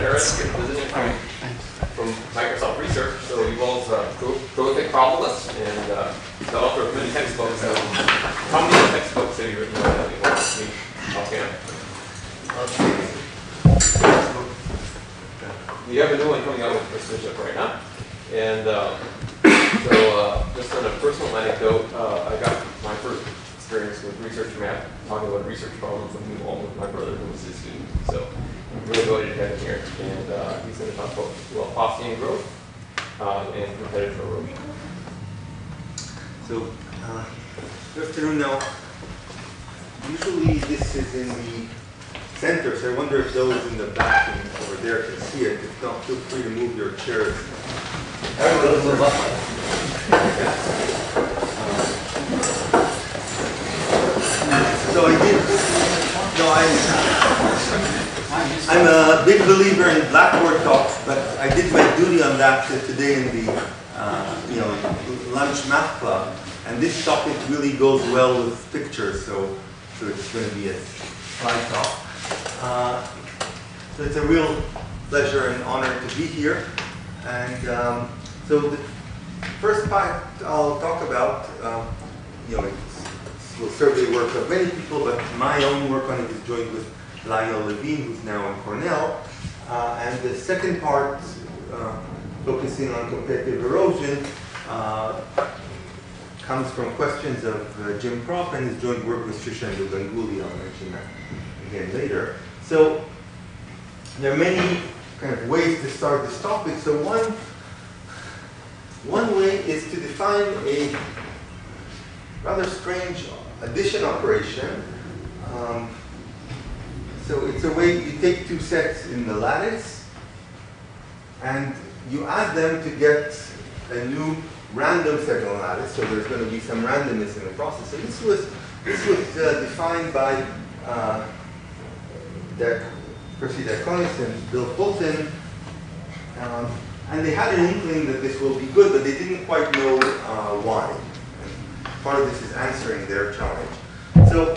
Peres, from, Microsoft Research. So you all uh, pro- prolific problems and uh, the author of many textbooks. How many textbooks have you written about anymore? Me, offhand. You have a new one coming out with Bishop right now. And uh, so uh, just on a personal anecdote, uh, I got my first experience with research map, talking about research problems with my brother who was his student. So really delighted to have him here. And uh, he's going to talk about well, Laplacian growth uh, and competitive erosion. So, uh, good afternoon now. Usually this is in the center, so I wonder if those in the back and over there can see it. If not, feel free to move your chairs. Everybody move up. So I did, no, I, I'm a big believer in Blackboard talks, but I did my duty on that today in the, uh, you know, lunch math club. And this topic really goes well with pictures, so, so it's going to be a slide talk. Uh, so it's a real pleasure and honor to be here. And um, so the first part I'll talk about, um, you know, survey work of many people, but my own work on it is joined with Lionel Levine, who's now in Cornell. Uh, and the second part, uh, focusing on competitive erosion, uh, comes from questions of uh, Jim Propp and his joint work with Shirshendu Ganguly. I'll mention that again later. So there are many kind of ways to start this topic. So one, one way is to define a rather strange addition operation. Um, so it's a way you take two sets in the lattice and you add them to get a new random set on the lattice. So there's going to be some randomness in the process. So this was this was uh, defined by uh, Persi Diaconis and Bill Fulton. Um, and they had an inkling that this will be good, but they didn't quite know uh, why. And part of this is answering their challenge. So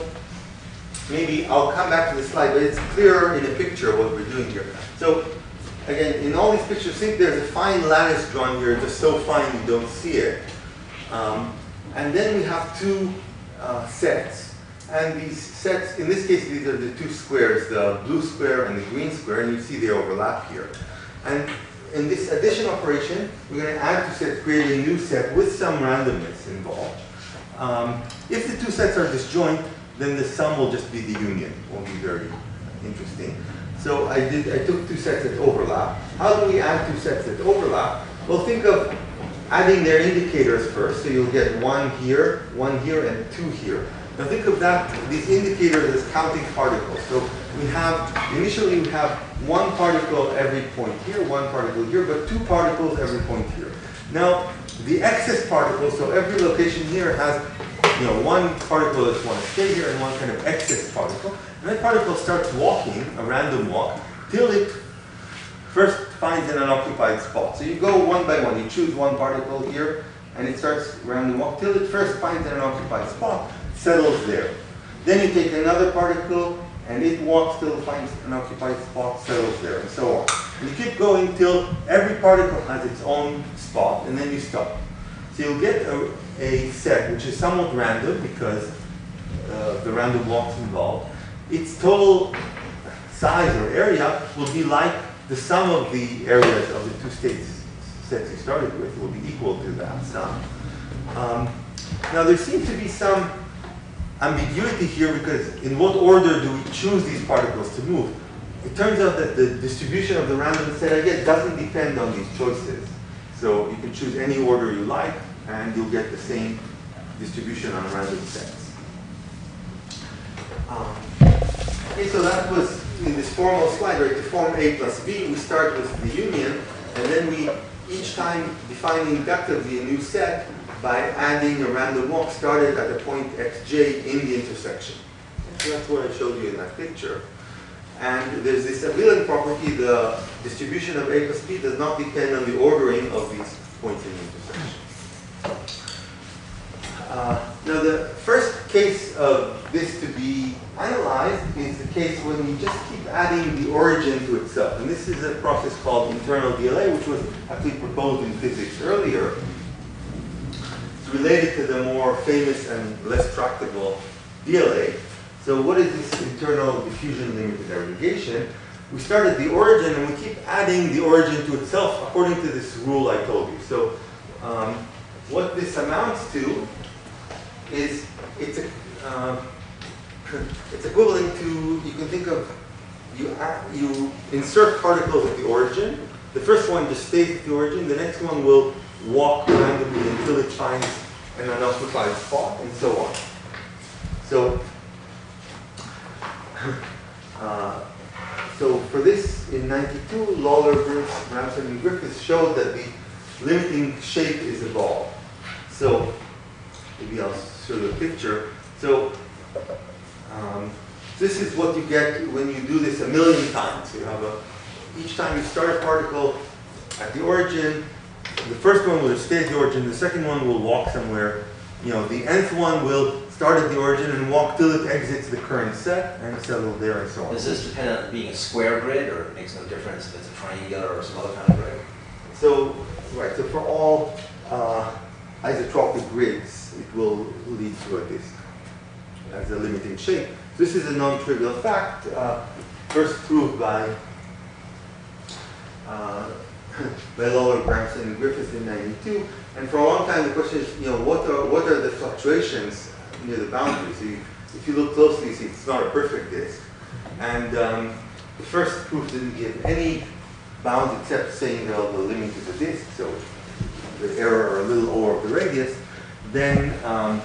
maybe I'll come back to the slide, but it's clearer in a picture what we're doing here. So again, in all these pictures, think there's a fine lattice drawn here, just so fine you don't see it. Um, and then we have two uh, sets. And these sets, in this case, these are the two squares, the blue square and the green square, and you see they overlap here. And in this addition operation, we're going to add two sets, create a new set with some randomness involved. Um, if the two sets are disjoint, then the sum will just be the union. Won't be very interesting. So I did. I took two sets that overlap. How do we add two sets that overlap? Well, think of adding their indicators first. So you'll get one here, one here, and two here. Now think of that, these indicators as counting particles. So we have, initially we have one particle every point here, one particle here, but two particles every point here. Now, the excess particles, so every location here has, you know, one particle to stay here and one kind of excess particle. And that particle starts walking, a random walk, till it first finds an unoccupied spot. So you go one by one, you choose one particle here, and it starts random walk till it first finds an unoccupied spot settles there. Then you take another particle and it walks till it finds an occupied spot, settles there, and so on. And you keep going till every particle has its own spot, and then you stop. So you'll get a, a set which is somewhat random because uh, the random walks involved. Its total size or area will be like the sum of the areas of the two states sets you started with will be equal to that sum. Um, now there seems to be some ambiguity here because in what order do we choose these particles to move? It turns out that the distribution of the random set I get doesn't depend on these choices. So you can choose any order you like and you'll get the same distribution on random sets. Um, okay, so that was in this formal slide, right? To form A plus B, we start with the union and then we each time define inductively a new set by adding a random walk started at the point xj in the intersection. So that's what I showed you in that picture. And there's this abelian property, the distribution of A plus B does not depend on the ordering of these points in the intersection. Uh, now the first case of this to be analyzed is the case when we just keep adding the origin to itself. And this is a process called internal DLA, which was actually proposed in physics earlier. It's related to the more famous and less tractable DLA. So what is this internal diffusion limited aggregation? We start at the origin and we keep adding the origin to itself according to this rule I told you. So um, what this amounts to is it's a, uh, it's equivalent to you can think of you add, you insert particles at the origin. The first one just stays at the origin. The next one will walk randomly until it finds an unoccupied spot, and so on. So. Uh, so for this, in 92, Lawler, Bramson, and Griffeaths showed that the limiting shape is a ball. So maybe I'll show you a picture. So um, this is what you get when you do this a million times. You have a, each time you start a particle at the origin, the first one will stay at the origin, the second one will walk somewhere. You know, the nth one will start at the origin and walk till it exits the current set and settle there and so on. Does this depend on being a square grid, or it makes no difference if it's a triangular or some other kind of grid? So, right, so for all uh, isotropic grids, it will lead to a disk as a limiting shape. This is a non-trivial fact, uh, first proved by uh, by Lawler, Bramson, and Griffeath in 92. And for a long time, the question is, you know, what are, what are the fluctuations near the boundary? So you, if you look closely, you see it's not a perfect disk. And um, the first proof didn't give any bounds except saying well, the limit is a disk, so the error or a little over the radius. Then um,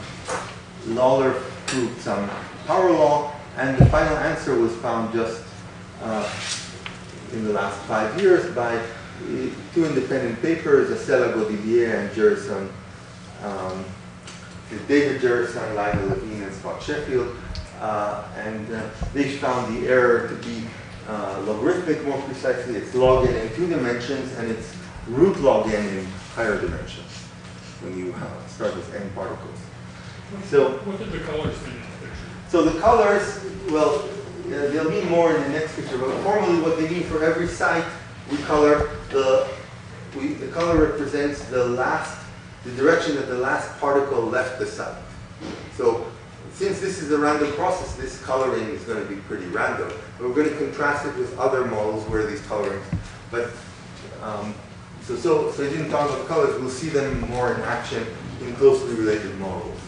Lawler proved some power law, and the final answer was found just uh, in the last five years by uh, two independent papers, Asselah Gaudillière and Jerison, um, David Jerison, Lionel Levine, and Scott Sheffield. Uh, and uh, they found the error to be uh, logarithmic more precisely. It's log n in two dimensions, and it's root log n in higher dimensions when you uh, start with n particles. So, What did the colors mean in the picture? so the colors, well, uh, they'll mean more in the next picture, but formally what they mean for every site, we color the, we, the color represents the last, the direction that the last particle left the site. So since this is a random process, this coloring is going to be pretty random. We're going to contrast it with other models where these colorings, but um, so, so, so I didn't talk about colors, we'll see them more in action in closely related models.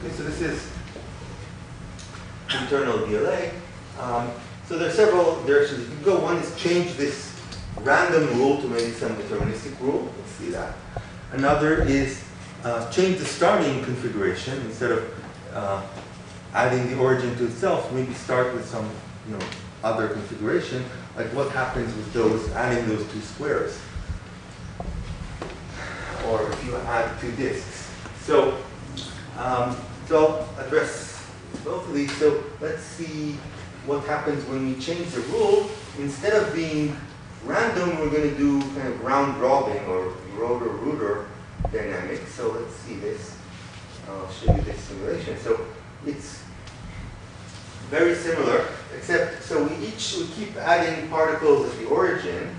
Okay, so this is internal DLA. Um, so there are several directions you can go. One is change this random rule to maybe some deterministic rule. Let's see that. Another is uh, change the starting configuration instead of uh, adding the origin to itself. Maybe start with some, you know, other configuration. Like what happens with those adding those two squares, or if you add two disks. So, um, so I'll address both of these. So let's see what happens when we change the rule. Instead of being random, we're going to do kind of round robin or rotor rooter dynamics. So let's see this. I'll show you this simulation. So it's very similar, except so we each we keep adding particles at the origin,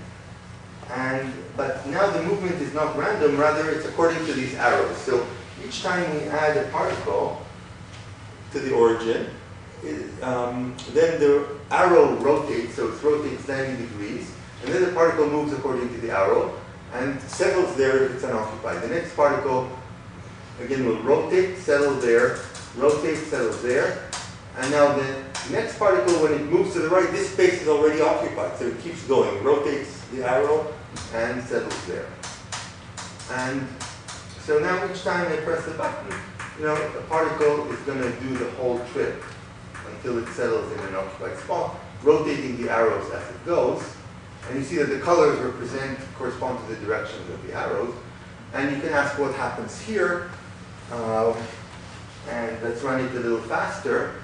and but now the movement is not random, rather it's according to these arrows. So each time we add a particle to the origin, it, um, then the arrow rotates, so it rotates 90 degrees, and then the particle moves according to the arrow and settles there if it's unoccupied. The next particle, again, will rotate, settle there, rotate, settles there, and now the next particle, when it moves to the right, this space is already occupied, so it keeps going, rotates the arrow and settles there. And so now each time I press the button, you know, the particle is going to do the whole trip until it settles in an occupied spot, rotating the arrows as it goes. And you see that the colors represent, correspond to the directions of the arrows. And you can ask what happens here. Uh, and let's run it a little faster.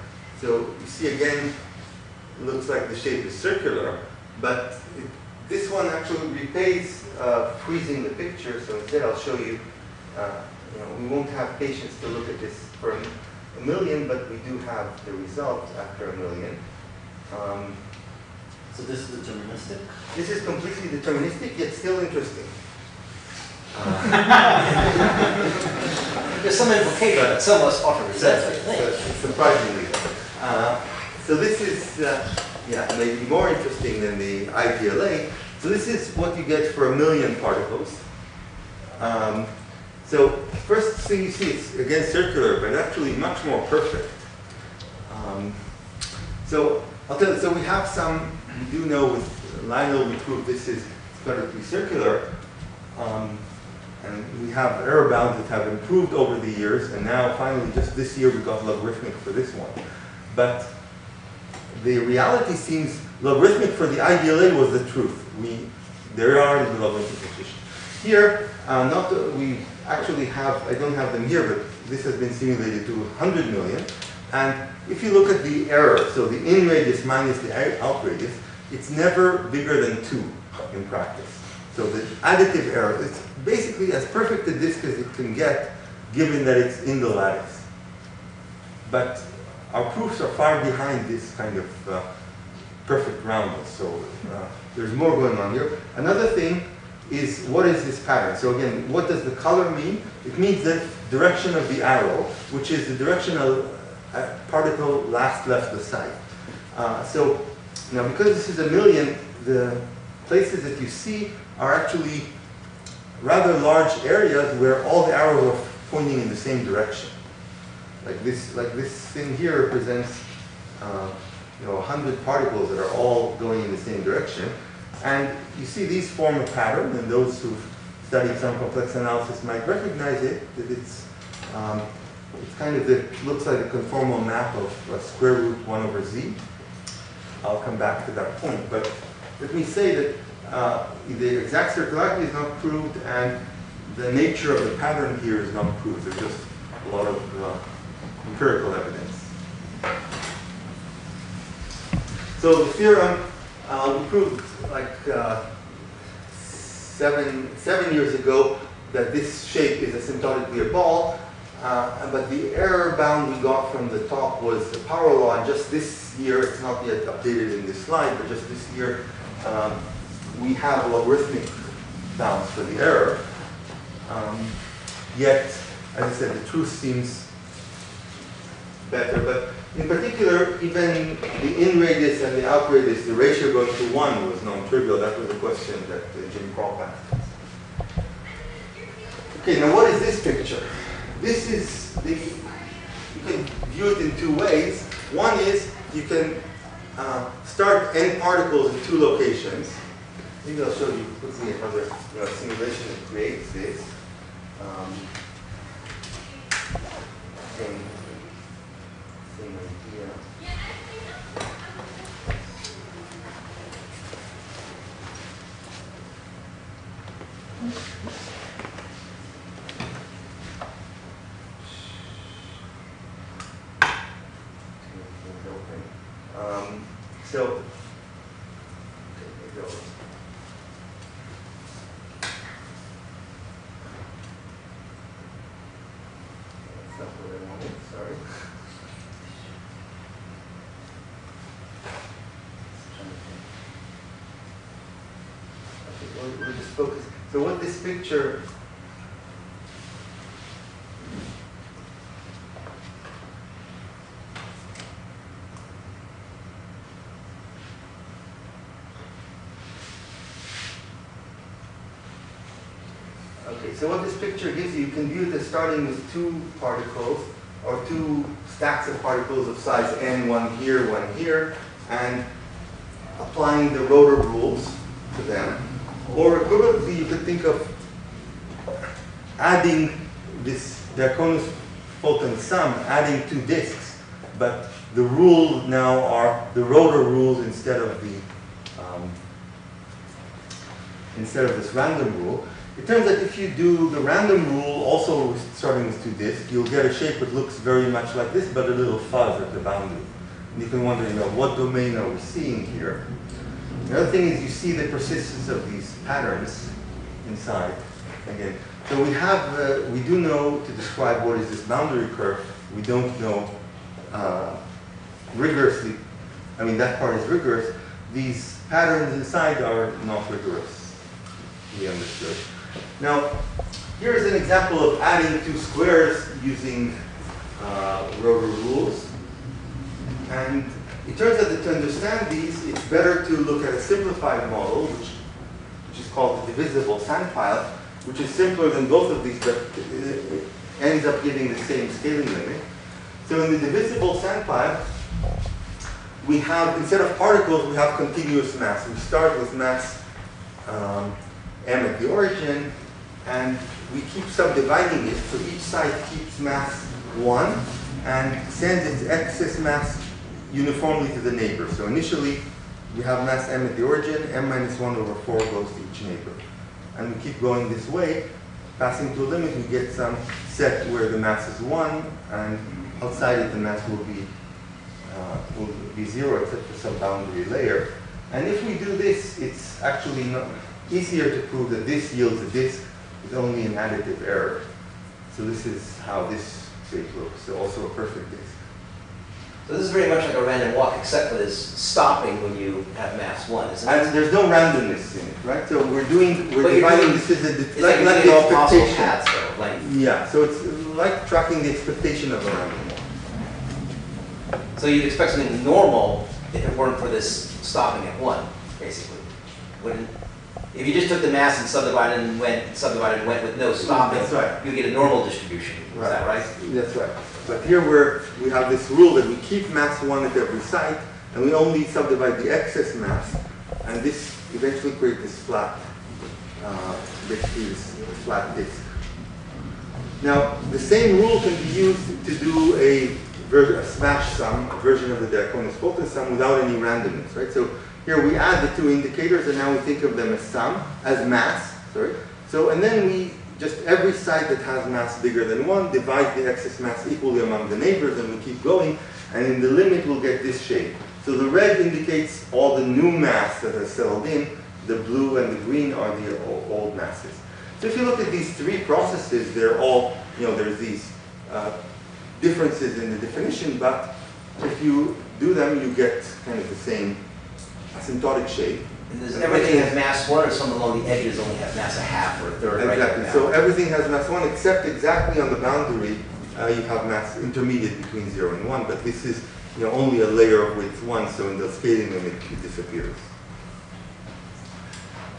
So you see again, it looks like the shape is circular, but it, this one actually repays uh, freezing the picture. So instead I'll show you, uh, you know, we won't have patience to look at this for a million, but we do have the result after a million. Um, So this is deterministic? this is completely deterministic, yet still interesting. Uh, There's some implication that some of us offer resent, I think. Surprisingly. Uh, So this is, uh, yeah, maybe more interesting than the IDLA. So this is what you get for a million particles. Um, So first thing you see, it's again circular, but actually much more perfect. Um, So I'll tell you, so we have some, we do know with Lionel, we proved this is going to be circular. Um, and we have error bounds that have improved over the years, and now finally, just this year, we got logarithmic for this one. But the reality seems logarithmic for the IDLA was the truth. We, there are the logarithmic position. Here, uh, not, that we actually have, I don't have them here, but this has been simulated to 100 million. And if you look at the error, so the in radius minus the out radius, it's never bigger than 2 in practice. So the additive error is basically as perfect a disk as it can get, given that it's in the lattice. But our proofs are far behind this kind of uh, perfect roundness, so uh, there's more going on here. Another thing is what is this pattern? So again, what does the color mean? It means the direction of the arrow, which is the direction a, a particle last left the site. Uh, so now because this is a million, the places that you see are actually rather large areas where all the arrows are pointing in the same direction. Like this, like this thing here represents, uh, you know, 100 particles that are all going in the same direction. And you see these form a pattern, and those who've studied some complex analysis might recognize it, that it's, um, it's kind of, the, looks like a conformal map of uh, square root 1 over z. I'll come back to that point, but let me say that uh, the exact circularity is not proved, and the nature of the pattern here is not proved. There's just a lot of uh, empirical evidence. So the theorem uh, we proved like uh, seven seven years ago that this shape is asymptotically a ball, uh, but the error bound we got from the top was the power law, and just this year, it's not yet updated in this slide, but just this year, um, we have logarithmic bounds for the error. Um, yet, as I said, the truth seems better, but in particular, even the in radius and the out radius, the ratio going to one was non-trivial. That was a question that uh, Jim Propp asked. Okay, now what is this picture? This is the, you can view it in two ways. One is you can uh, start n particles in two locations. Maybe I'll show you quickly another know, simulation creates this. Um, same, same idea. Um, so, okay, there we go. That's not what I wanted, sorry. Okay, we'll, we'll just focus. So what this picture Okay, so what this picture gives you, you can view as starting with two particles, or two stacks of particles of size n, one here, one here, and applying the rotor rules to them. Or equivalently, you could think of adding this Diaconis Fulton sum, adding two disks, but the rules now are the rotor rules instead of the um, instead of this random rule. It turns out if you do the random rule, also starting with two disks, you'll get a shape that looks very much like this, but a little fuzz at the boundary. And you can wonder, you know, what domain are we seeing here? The other thing is you see the persistence of these patterns inside. Again, so we have, uh, we do know to describe what is this boundary curve we don't know uh, rigorously, I mean, that part is rigorous, these patterns inside are not rigorous, we understood. Now, here's an example of adding two squares using uh, rotor rules. And it turns out that to understand these, it's better to look at a simplified model, which, which is called the divisible sand pile, which is simpler than both of these, but ends up giving the same scaling limit. So in the divisible sand pile, we have, instead of particles, we have continuous mass. We start with mass um, m at the origin, and we keep subdividing it, so each side keeps mass 1 and sends its excess mass uniformly to the neighbor. So initially, we have mass m at the origin, m minus 1 over 4 goes to each neighbor. And we keep going this way, passing to a limit, we get some set where the mass is 1, and outside it the mass will be, uh, will be 0 except for some boundary layer. And if we do this, it's actually easier to prove that this yields a disk with only an additive error. So this is how this shape looks, so also a perfect disk. So this is very much like a random walk, except for this stopping when you have mass one, isn't it? And there's no randomness in it, right? So we're doing, we're But you're dividing doing- this as a, It's like, like like using the all possible expectation. paths though, like, Yeah, so it's like tracking the expectation of a random walk. so you'd expect something normal if it weren't for this stopping at one, basically. Wouldn't, if you just took the mass and subdivided and went, subdivided and went with no stopping, That's right. you'd get a normal distribution, is that right? That's right. But here we're, we have this rule that we keep mass one at every site, and we only subdivide the excess mass, and this eventually creates this flat, uh, basically this flat disk. Now, the same rule can be used to do a, ver- a smash sum, a version of the Diaconis-Fulton sum without any randomness, right? So here we add the two indicators, and now we think of them as sum, as mass, sorry. So, and then we, just every site that has mass bigger than one, divide the excess mass equally among the neighbors, and we keep going, and in the limit we'll get this shape. So the red indicates all the new mass that has settled in, the blue and the green are the old masses. So if you look at these three processes, they're all, you know, there's these uh, differences in the definition, but if you do them, you get kind of the same asymptotic shape. And does everything have mass one, or some along the edges only have mass a half or a third, right? Exactly. So everything has mass one, except exactly on the boundary, uh, you have mass intermediate between zero and one. But this is, you know, only a layer of width one, so in the scaling limit, it disappears.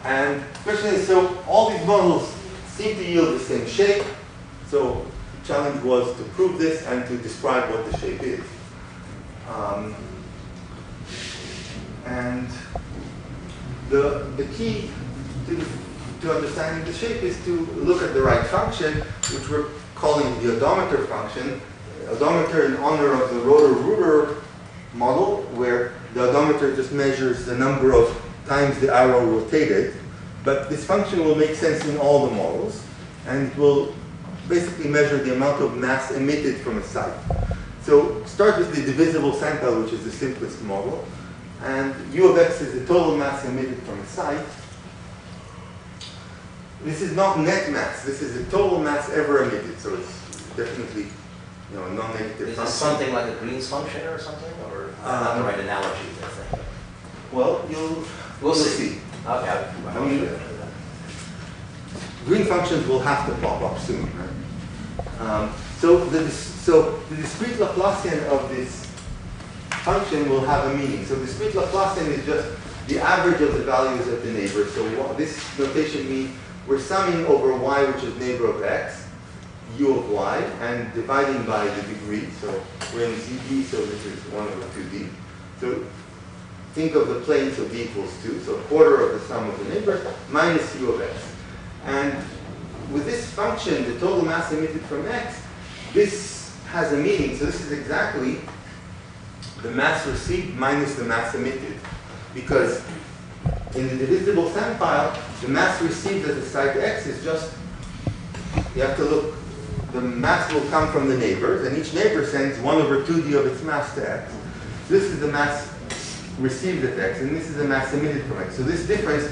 And the question is, so all these models seem to yield the same shape. So the challenge was to prove this and to describe what the shape is. Um, and the, the key to, to understanding the shape is to look at the right function, which we're calling the odometer function. Odometer in honor of the rotor-rooter model, where the odometer just measures the number of times the arrow rotated. But this function will make sense in all the models, and it will basically measure the amount of mass emitted from a site. So start with the divisible sand pile, which is the simplest model. And U of x is the total mass emitted from a site. This is not net mass. This is the total mass ever emitted. So it's definitely, you know, non-negative Is this something like a Green's function or something, or not the Um, right analogy, I think? Well, you'll, We'll see. see. Okay. I- I mean, green functions will have to pop up soon, right? Um, so the so the discrete Laplacian of this function will have a meaning. So discrete Laplacian is just the average of the values of the neighbor. So this notation means we're summing over y, which is neighbor of x, u of y, and dividing by the degree. So we're in ZD, so this is 1 over 2d. So think of the plane, so d equals 2, so a quarter of the sum of the neighbors minus u of x. And with this function, the total mass emitted from x, this has a meaning. So this is exactly the mass received minus the mass emitted. Because in the divisible sand pile, the mass received at the site x is just, you have to look, the mass will come from the neighbors, and each neighbor sends 1 over 2d of its mass to x. This is the mass received at x, and this is the mass emitted from x. So this difference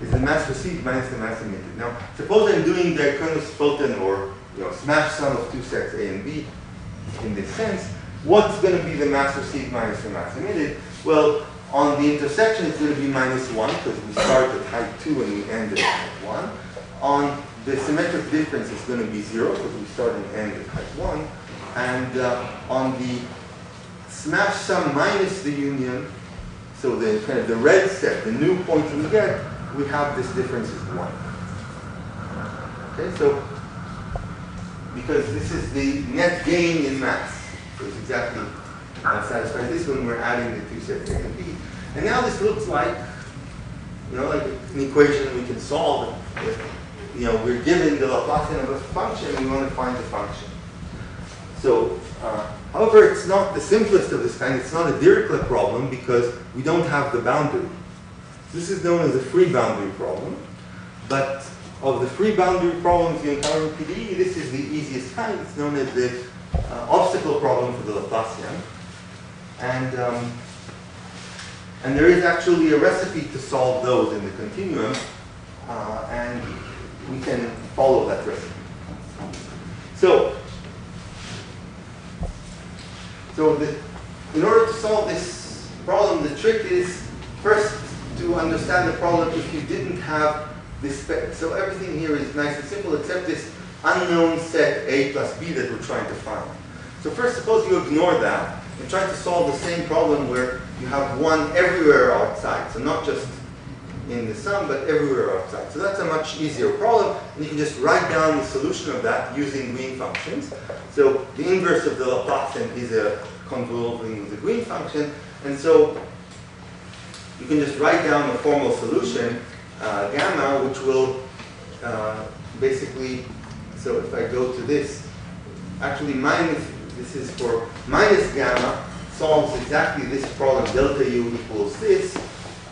is the mass received minus the mass emitted. Now, suppose I'm doing the Diaconis Fulton or you know, smash sum of two sets A and B. in this sense. What's going to be the mass of received minus the mass emitted? Well, on the intersection, it's going to be minus 1 because we start at height 2 and we end at height 1. On the symmetric difference, it's going to be 0 because we start and end at height 1. And uh, on the smash sum minus the union, so the kind of the red set, the new point we get, we have this difference is 1. Okay, so because this is the net gain in mass. So it's exactly uh, satisfies this when we're adding the two and B. And now this looks like, you know, like an equation we can solve. If, you know, we're given the Laplacian of a function, we want to find the function. So, uh, however, it's not the simplest of this kind. It's not a Dirichlet problem because we don't have the boundary. This is known as a free boundary problem. But of the free boundary problems you encounter in PDE, this is the easiest kind. It's known as the uh, obstacle problem for the Laplacian. And, um, and there is actually a recipe to solve those in the continuum, uh, and we can follow that recipe. So, so the, in order to solve this problem, the trick is first to understand the problem if you didn't have this. So everything here is nice and simple except this unknown set A plus B that we're trying to find. So first, suppose you ignore that and try to solve the same problem where you have one everywhere outside. So not just in the sum, but everywhere outside. So that's a much easier problem, and you can just write down the solution of that using green functions. So the inverse of the Laplacian is a convolving with the green function, and so you can just write down a formal solution, uh, gamma, which will uh, basically, so if I go to this, actually minus, this is for minus gamma, solves exactly this problem, delta u equals this,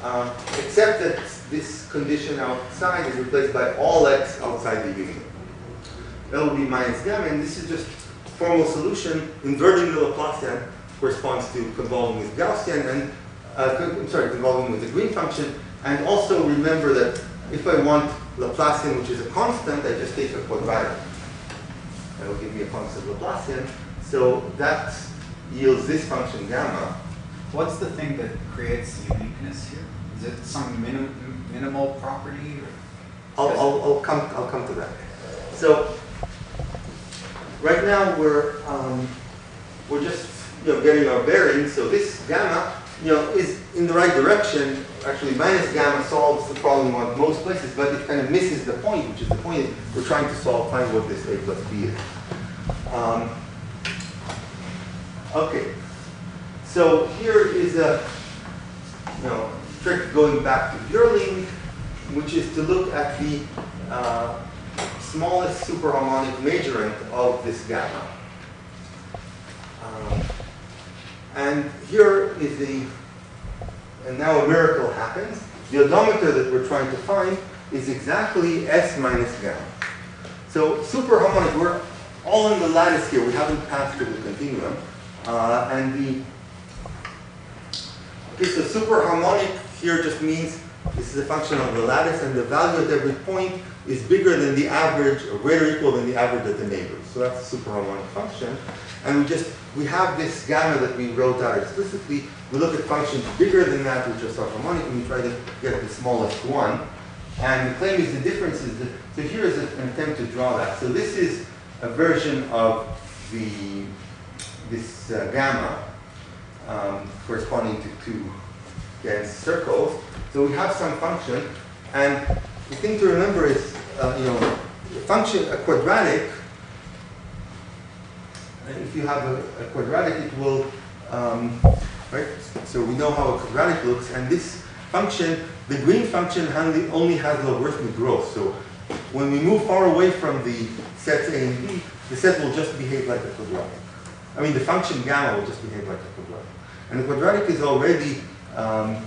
uh, except that this condition outside is replaced by all x outside the union. That will be minus gamma, and this is just formal solution. Inverting the Laplacian corresponds to convolving with Gaussian, and uh, I'm sorry, convolving with the green function. And also remember that if I want Laplacian, which is a constant, I just take a quadratic. That will give me a constant Laplacian. So that yields this function gamma. What's the thing that creates uniqueness here? Is it some minim, minimal property? Or? I'll, I'll, I'll come I'll come to that. So right now we're um, we're just you know getting our bearings. So this gamma you know is in the right direction. Actually, minus gamma solves the problem on most places, but it kind of misses the point, which is the point we're trying to solve. Find what this a plus b is. Um, okay. So here is a you know trick going back to Björling, which is to look at the uh, smallest superharmonic majorant of this gamma. Um, and here is the, and now a miracle happens. The odometer that we're trying to find is exactly S minus gamma. So superharmonic, we're all in the lattice here. We haven't passed through the continuum. Uh, and the, okay, so superharmonic here just means this is a function of the lattice and the value at every point is bigger than the average or greater or equal than the average of the neighbors. So that's a superharmonic function. And we just, we have this gamma that we wrote out explicitly. We look at functions bigger than that, which are subharmonic, and we try to get the smallest one. And the claim is the difference is, that, so here is an attempt to draw that. So this is a version of the, this uh, gamma um, corresponding to two against circles. So we have some function, and the thing to remember is, uh, you know, function, a quadratic, if you have a, a quadratic, it will, um, right? So we know how a quadratic looks, and this function, the green function only, has logarithmic growth. So when we move far away from the sets A and B, the set will just behave like a quadratic. I mean, the function gamma will just behave like a quadratic. And the quadratic is already, um,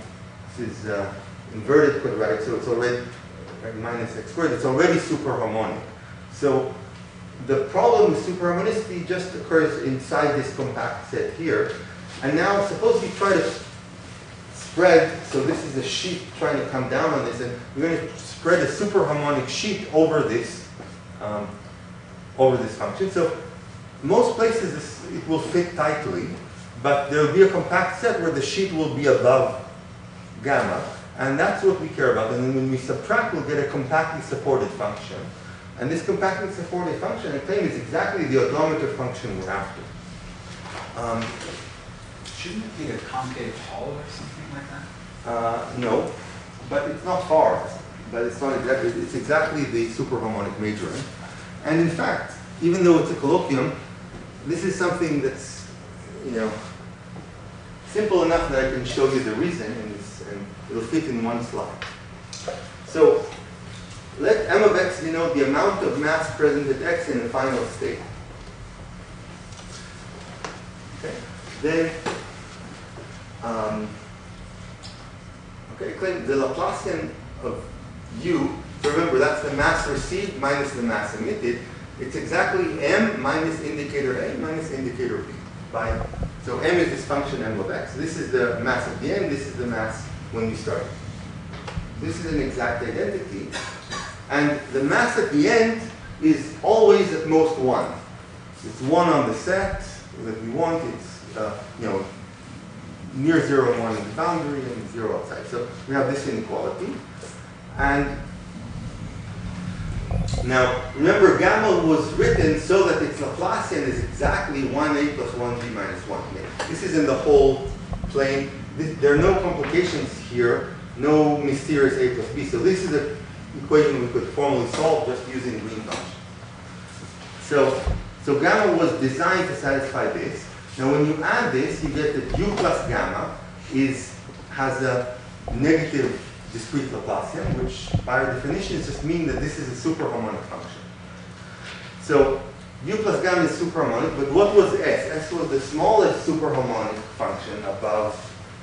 this is uh, inverted quadratic, so it's already right, minus x squared, it's already superharmonic. So the problem with superharmonicity just occurs inside this compact set here. And now suppose you try to spread, so this is a sheet trying to come down on this, and we're going to spread a superharmonic sheet over this, um, over this function. So most places this- it will fit tightly, but there will be a compact set where the sheet will be above gamma, and that's what we care about. And then when we subtract, we'll get a compactly supported function. And this compactly supported function, I claim, is exactly the odometer function we're after. Um, Shouldn't it be a concave hull or something like that? Uh, no, but it's not far. But it's not exactly, it's exactly the superharmonic majorant. And in fact, even though it's a colloquium, this is something that's, you know, simple enough that I can show you the reason and, and it'll fit in one slide. So let m of x denote the amount of mass present at x in the final state. Okay. Then um, okay, claim the Laplacian of u, so remember that's the mass received minus the mass emitted, it's exactly m minus indicator A minus indicator B. By, so m is this function m of x. This is the mass at the end, this is the mass when you start. This is an exact identity. And the mass at the end is always at most 1. It's 1 on the set that we want, it's, uh, you know, near 0 and 1 in the boundary and 0 outside. So we have this inequality. And now, remember, gamma was written so that its Laplacian is exactly 1a plus 1b minus 1. This is in the whole plane. This, there are no complications here, no mysterious a plus b. So this is an equation we could formally solve just using green function. So, so gamma was designed to satisfy this. Now, when you add this, you get that u plus gamma is, has a negative discrete Laplacian, which by definition just means that this is a superharmonic function. So u plus gamma is superharmonic, but what was s? s was the smallest superharmonic function above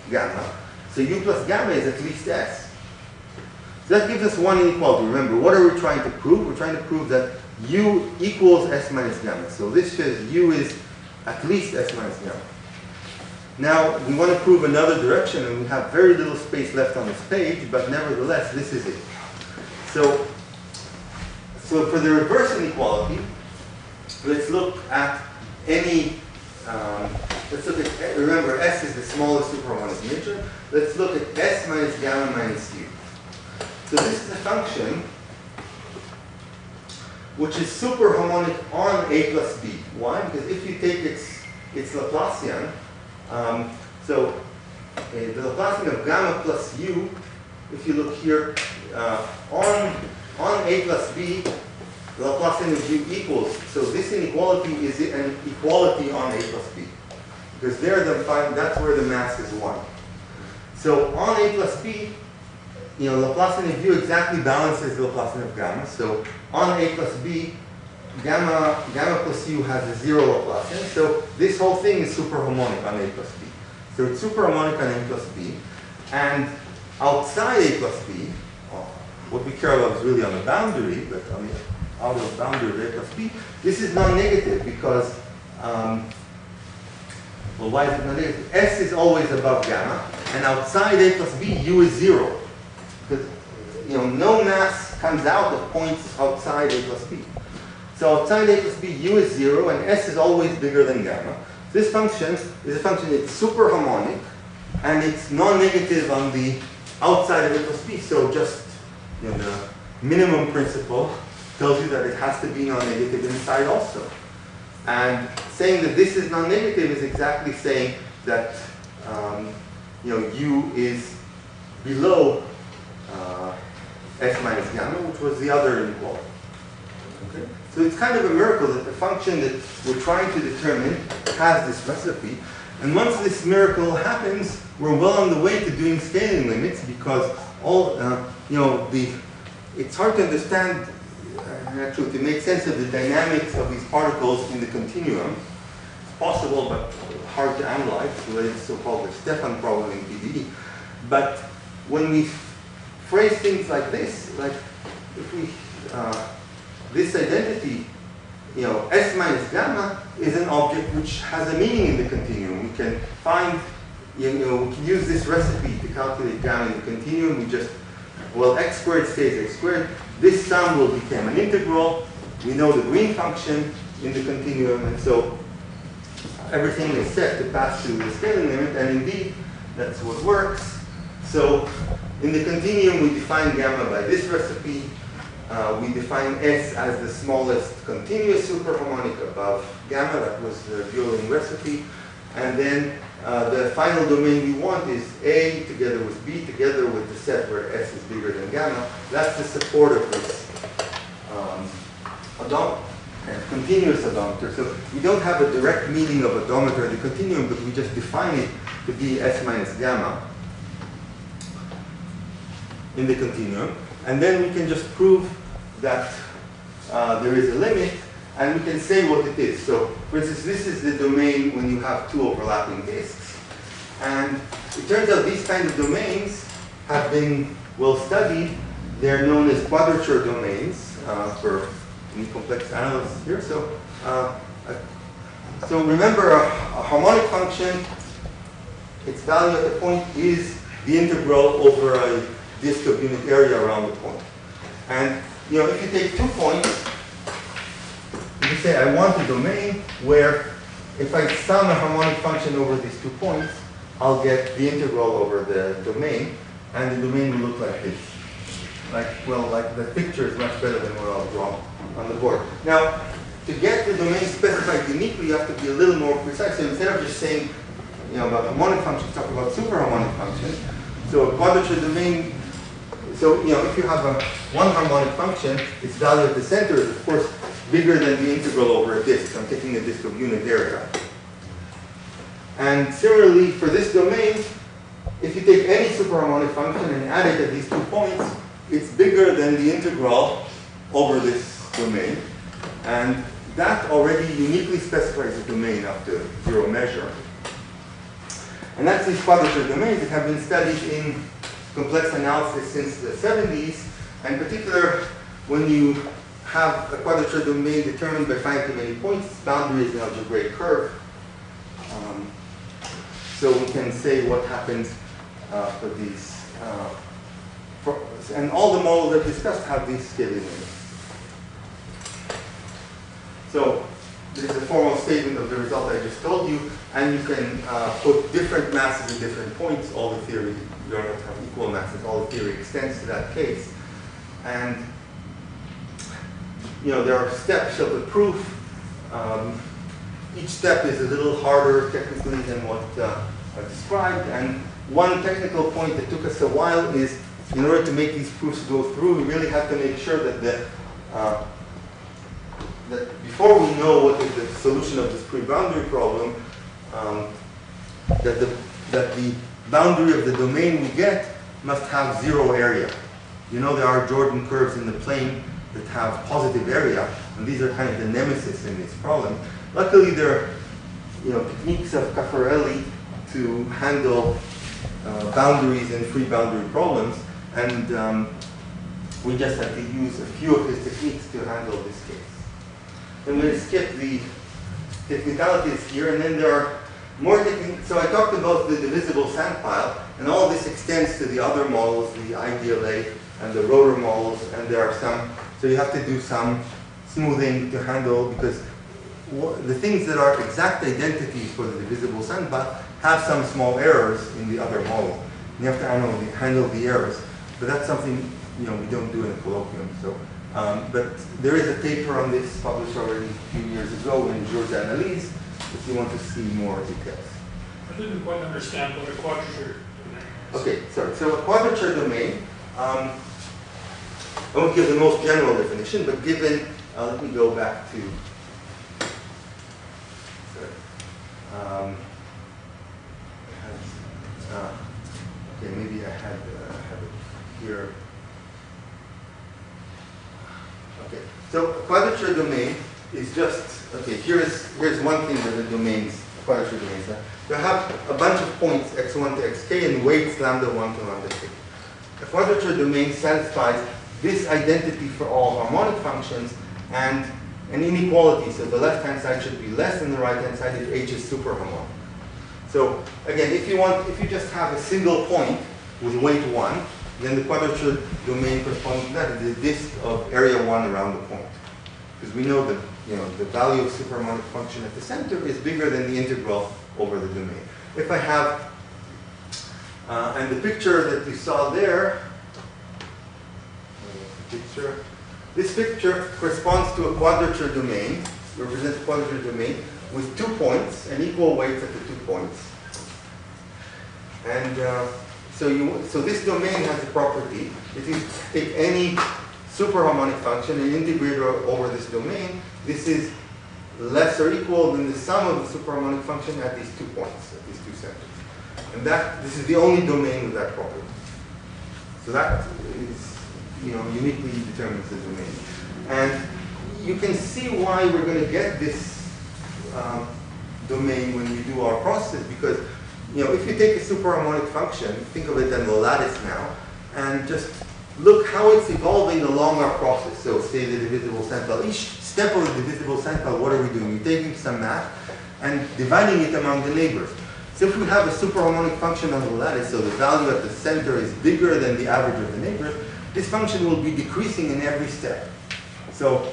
gamma. So u plus gamma is at least s. That gives us one inequality. Remember, what are we trying to prove? We're trying to prove that u equals s minus gamma. So this says u is at least s minus gamma. Now, we want to prove another direction, and we have very little space left on this page, but nevertheless, this is it. So, so for the reverse inequality, let's look at any, um, let's look at, remember, S is the smallest superharmonic major. Let's look at S minus gamma minus U. So this is a function which is superharmonic on A plus B. Why? Because if you take its, its Laplacian, um, so uh, the Laplacian of gamma plus u, if you look here, uh, on, on a plus b, the Laplacian of u equals. So this inequality is an equality on a plus b. Because there, the, that's where the mass is 1. So on a plus b, you know, Laplacian of u exactly balances the Laplacian of gamma. So on a plus b, gamma, gamma plus u has a zero Laplacian. So this whole thing is superharmonic on a plus b. So it's superharmonic on a plus b. And outside a plus b, what we care about is really on the boundary, but on the outer boundary of a plus b, this is non-negative because, um, well, why is it non-negative? S is always above gamma, and outside a plus b, u is zero. Because, you know, no mass comes out of points outside a plus b. So outside a plus b, u is zero, and s is always bigger than gamma. This function is a function that's superharmonic, and it's non-negative on the outside of a plus b. So just, you know, the minimum principle tells you that it has to be non-negative inside also. And saying that this is non-negative is exactly saying that, um, you know, u is below uh, s minus gamma, which was the other inequality. Okay? So it's kind of a miracle that the function that we're trying to determine has this recipe. And once this miracle happens, we're well on the way to doing scaling limits because all, uh, you know, the, it's hard to understand, uh, actually, to make sense of the dynamics of these particles in the continuum. It's possible, but hard to analyze, related to so-called the Stefan problem in PDE. But when we phrase things like this, like if we, uh, this identity, you know, S minus gamma is an object which has a meaning in the continuum. We can find, you know, we can use this recipe to calculate gamma in the continuum. We just, well, x squared stays x squared. This sum will become an integral. We know the green function. in the continuum, and so everything is set to pass through the scaling limit, and indeed, that's what works. So in the continuum, we define gamma by this recipe. Uh, we define S as the smallest continuous superharmonic above gamma, that was the Buehling recipe. And then uh, the final domain we want is A together with B together with the set where S is bigger than gamma. That's the support of this um, odom- uh, continuous odometer. So we don't have a direct meaning of odometer in the continuum, but we just define it to be S minus gamma in the continuum. And then we can just prove that uh, there is a limit, and we can say what it is. So, for instance, this is the domain when you have two overlapping disks. And it turns out these kind of domains have been well studied. They're known as quadrature domains uh, for any complex analysis here. So, uh, so remember a, a harmonic function, its value at the point is the integral over a of unit area around the point. And you know, if you take two points, you say I want a domain where if I sum a harmonic function over these two points, I'll get the integral over the domain, and the domain will look like this. Like, well, like the picture is much better than what I'll draw on the board. Now, to get the domain specified uniquely, you have to be a little more precise. So instead of just saying, you know, about harmonic functions, talk about superharmonic functions. So a quadrature domain so, you know, if you have a one harmonic function, its value at the center is, of course, bigger than the integral over a disk. I'm taking a disk of unit area. And similarly, for this domain, if you take any superharmonic function and add it at these two points, it's bigger than the integral over this domain. And that already uniquely specifies the domain up to zero measure. And that's these quadrature domains that have been studied in complex analysis since the 70s, and in particular when you have a quadrature domain determined by finite many points, boundary is an algebraic curve. Um, so we can say what happens uh, for these. Uh, for, and all the models that discussed have these scaling limits. So this is a formal statement of the result I just told you, and you can uh, put different masses at different points. All the theory, you don't have to have equal masses. All the theory extends to that case. And you know, there are steps of the proof. Um, each step is a little harder technically than what uh, I described. And one technical point that took us a while is in order to make these proofs go through, we really have to make sure that the uh, that before we know what is the solution of this pre-boundary problem, um, that the that the boundary of the domain we get must have zero area. You know there are Jordan curves in the plane that have positive area, and these are kind of the nemesis in this problem. Luckily, there are you know, techniques of Caffarelli to handle uh, boundaries and free boundary problems, and um, we just have to use a few of his techniques to handle this case. I'm going to skip the technicalities here, and then there are more. So I talked about the divisible sand pile, and all this extends to the other models, the IDLA and the rotor models, and there are some so you have to do some smoothing to handle because the things that are exact identities for the divisible sandpile have some small errors in the other model. You have to handle the, handle the errors, but that's something you know we don't do in a colloquium. So, um, but there is a paper on this published already a few years ago in Journal d'Analyse if you want to see more details. I didn't quite understand what a quadrature domain is. Okay, sorry. So a quadrature domain. Um, I won't give the most general definition, but given, uh, let me go back to, sorry. Um, uh, okay, maybe I had, uh, have it here. Okay, so a quadrature domain is just, okay, here's, here's one thing that the domains, quadrature domains are. You have a bunch of points x1 to xk and weights lambda 1 to lambda The quadrature domain satisfies this identity for all harmonic functions and an inequality. So the left-hand side should be less than the right-hand side if h is superharmonic. So again, if you want, if you just have a single point with weight one, then the quadrature domain corresponds to that is the disk of area one around the point. Because we know that you know, the value of superharmonic function at the center is bigger than the integral over the domain. If I have, uh, and the picture that you saw there, picture, this picture corresponds to a quadrature domain, represents a quadrature domain with two points and equal weights at the two points. And uh, so you, so this domain has a property. If you take any superharmonic function and integrate over this domain, this is less or equal than the sum of the superharmonic function at these two points, at these two centers. And that, this is the only domain with that property. So that is, you know, uniquely determines the domain. And you can see why we're going to get this um, domain when we do our process, because, you know, if you take a superharmonic function, think of it as a lattice now, and just look how it's evolving along our process. So say the divisible sandpile. Each step of the divisible sandpile, what are we doing? We're taking some math and dividing it among the neighbors. So if we have a superharmonic function on the lattice, so the value at the center is bigger than the average of the neighbors, this function will be decreasing in every step. So,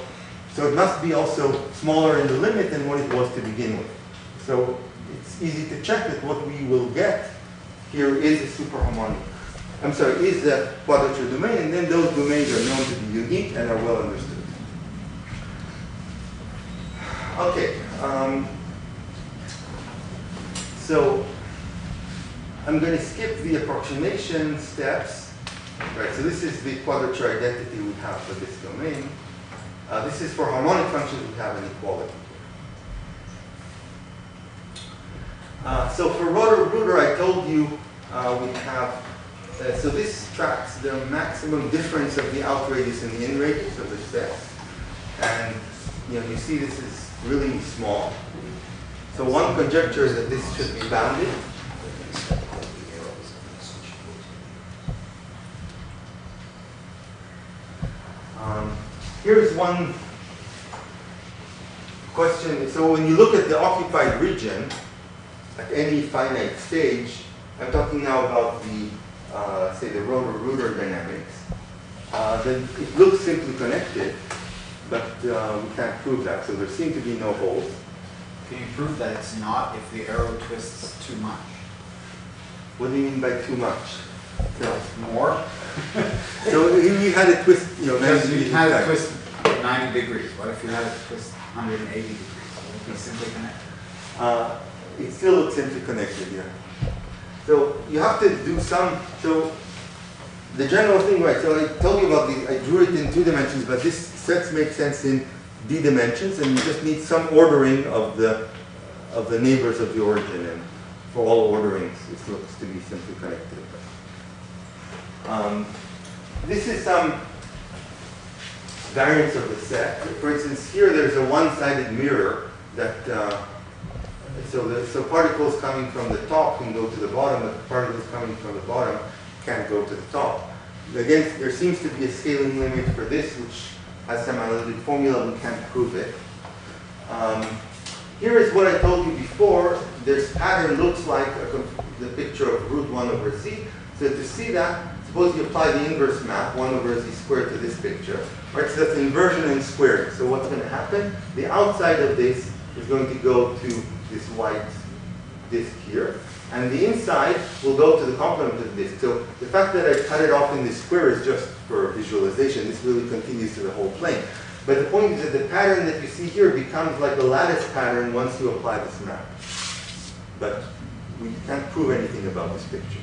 so it must be also smaller in the limit than what it was to begin with. So it's easy to check that what we will get here is a superharmonic. I'm sorry, is a quadrature domain, and then those domains are known to be unique and are well understood. Okay, um, so I'm going to skip the approximation steps. Right, so this is the quadrature identity we have for this domain. Uh, this is for harmonic functions we have an equality. Uh, so for rotor router, I told you uh, we have, uh, so this tracks the maximum difference of the out radius and the in radius of the steps. And you know, you see this is really small. So one conjecture is that this should be bounded. Um, here's one question. So when you look at the occupied region at any finite stage, I'm talking now about the, uh, say, the rotor router dynamics, uh, then it looks simply connected, but uh, we can't prove that. So there seem to be no holes. Can you prove that it's not if the arrow twists too much? What do you mean by too much? No. More? So if you had a twist, you know, Because 90 you degrees had it twist 90 degrees. What if you had it twist 180 degrees? Would it be simply connected? Uh, it still looks interconnected, yeah. So you have to do some, so the general thing, right, so I told you about the, I drew it in two dimensions, but this sets make sense in d dimensions, and you just need some ordering of the, of the neighbors of the origin, and for all orderings, it looks to be simply connected. Um, this is some variance of the set. For instance, here there's a one-sided mirror that, uh, so the, so particles coming from the top can go to the bottom, but particles coming from the bottom can't go to the top. Again, there seems to be a scaling limit for this, which has some analytic formula, we can't prove it. Um, here is what I told you before. This pattern looks like the picture of root 1 over z. So to see that, suppose you apply the inverse map, 1 over z squared to this picture. Right, so that's inversion and squaring. So what's going to happen? The outside of this is going to go to this white disk here. And the inside will go to the complement of the disk. So the fact that I cut it off in this square is just for visualization. This really continues to the whole plane. But the point is that the pattern that you see here becomes like a lattice pattern once you apply this map. But we can't prove anything about this picture.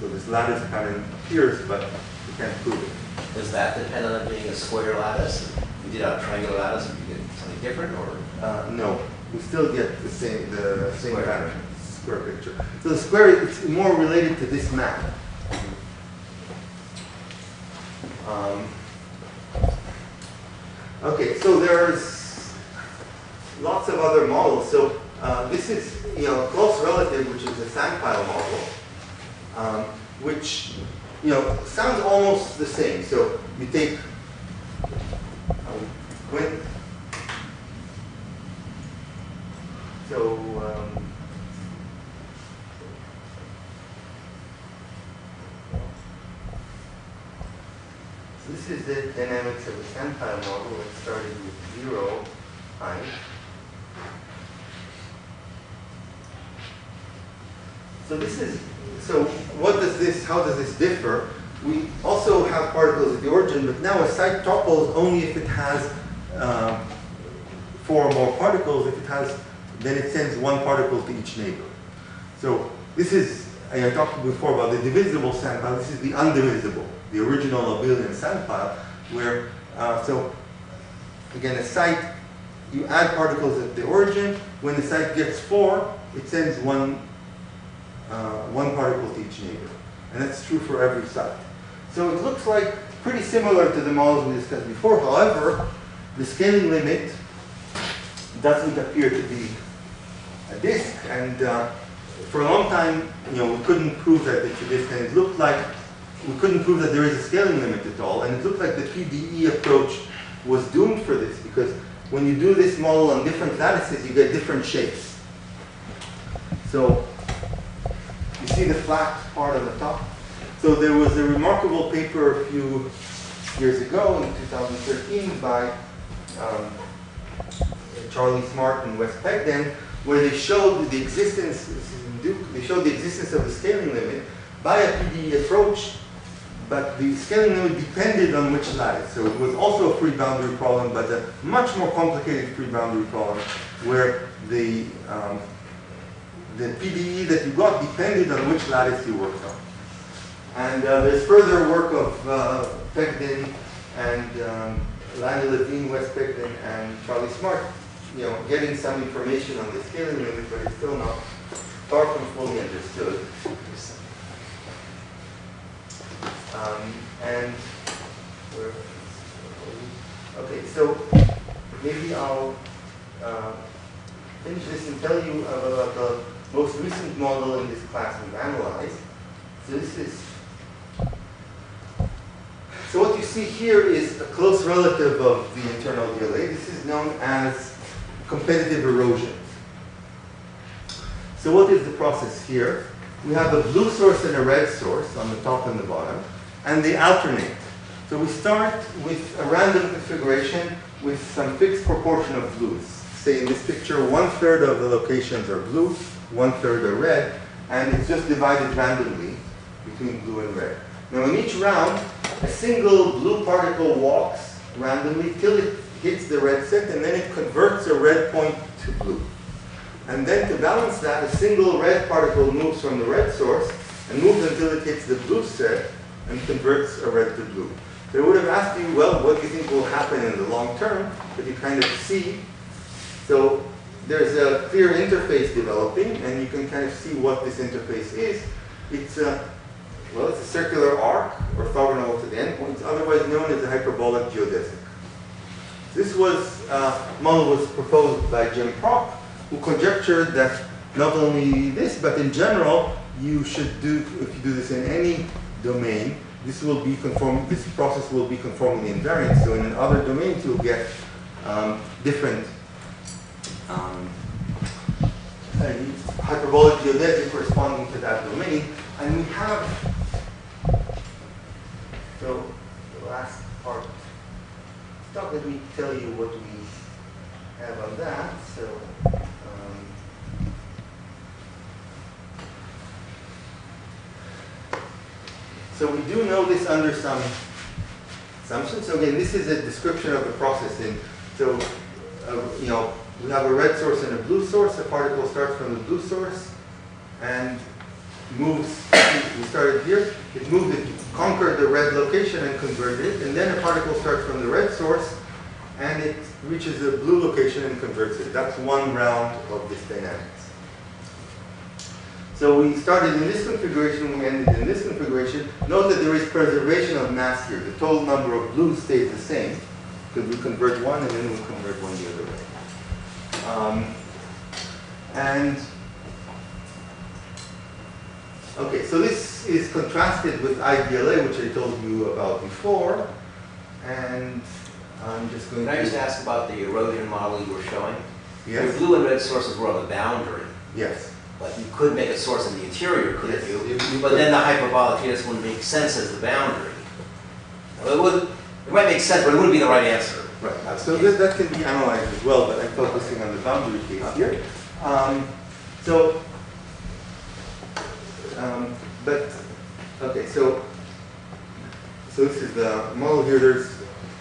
So this lattice pattern appears, but we can't prove it. Does that depend on it being a square lattice? If you did a triangular lattice, you something different, or? Uh, no, we still get the same, the same Square. pattern, square picture. So the square, it's more related to this map. Um, okay, so there's lots of other models. So uh, this is, you know, close relative, which is a sand pile model, um, which, you know, sounds almost the same. So you take um, when So, um, so this is the dynamics of a sand model. It started with zero height. So this is, so what does this, how does this differ? We also have particles at the origin, but now a site topples only if it has um, four or more particles. If it has, then it sends one particle to each neighbor. So this is, I talked before about the divisible sand pile. This is the undivisible, the original abelian sand pile, where, uh, so again, a site, you add particles at the origin. When the site gets four, it sends one uh, one particle to each neighbor. And that's true for every site. So it looks like pretty similar to the models we discussed before. However, the scaling limit doesn't appear to be a disk. And uh, for a long time, you know, we couldn't prove that it's a disk. And it looked like we couldn't prove that there is a scaling limit at all. And it looked like the PDE approach was doomed for this because when you do this model on different lattices, you get different shapes. So you see the flat part on the top? So there was a remarkable paper a few years ago in 2013 by um, Charlie Smart and Wes Pegden, where they showed the existence, Duke, they showed the existence of a scaling limit by a PDE approach, but the scaling limit depended on which lattice. So it was also a free boundary problem, but a much more complicated free boundary problem, where the um, the PDE that you got depended on which lattice you worked on. And uh, there's further work of uh, Pegden and um, Lionel Levine, Wes Pegden, and Charlie Smart, you know, getting some information on the scaling limit, but it's still not far from fully understood. Um, and okay, so maybe I'll uh, finish this and tell you about the most recent model in this class we've analyzed. So this is, so what you see here is a close relative of the internal DLA. This is known as competitive erosion. So what is the process here? We have a blue source and a red source on the top and the bottom, and they alternate. So we start with a random configuration with some fixed proportion of blues. Say in this picture, one third of the locations are blue, one third are red, and it's just divided randomly between blue and red. Now in each round, a single blue particle walks randomly till it hits the red set, and then it converts a red point to blue. And then to balance that, a single red particle moves from the red source and moves until it hits the blue set and converts a red to blue. They would have asked you, well, what do you think will happen in the long term? But you kind of see. So there's a clear interface developing, and you can kind of see what this interface is. It's a, well, it's a circular arc, orthogonal to the endpoints, otherwise known as a hyperbolic geodesic. This was, uh, model was proposed by Jim Propp, who conjectured that not only this, but in general, you should do, if you do this in any domain, this will be conform, this process will be conformally invariant. So in other domains, you'll get um, different um, hyperbolic geodesic corresponding to that domain. And we have, so the last part, stop, let me tell you what we have on that. So, um, so we do know this under some assumptions. So again, this is a description of the processing. So, uh, you know, we have a red source and a blue source. A particle starts from the blue source and moves, we started here, it moved, it conquered the red location and converted it, and then a particle starts from the red source and it reaches the blue location and converts it. That's one round of this dynamics. So we started in this configuration, we ended in this configuration. Note that there is preservation of mass here. The total number of blues stays the same because we convert one and then we convert one the other way. Um, and okay, so this is contrasted with IDLA, which I told you about before, and I'm just going Can I to. just ask about the erosion model you were showing? Your Yes. blue and red sources were on the boundary, Yes. but you could make a source in the interior, couldn't Yes, you? But could. then the hyperbolic geodesic wouldn't make sense as the boundary. It would, It might make sense, but it wouldn't be the right answer. Right, so that, that can be analyzed as well, but I'm focusing on the boundary case here. Um, so, um, but, okay, so, so this is the model here, there's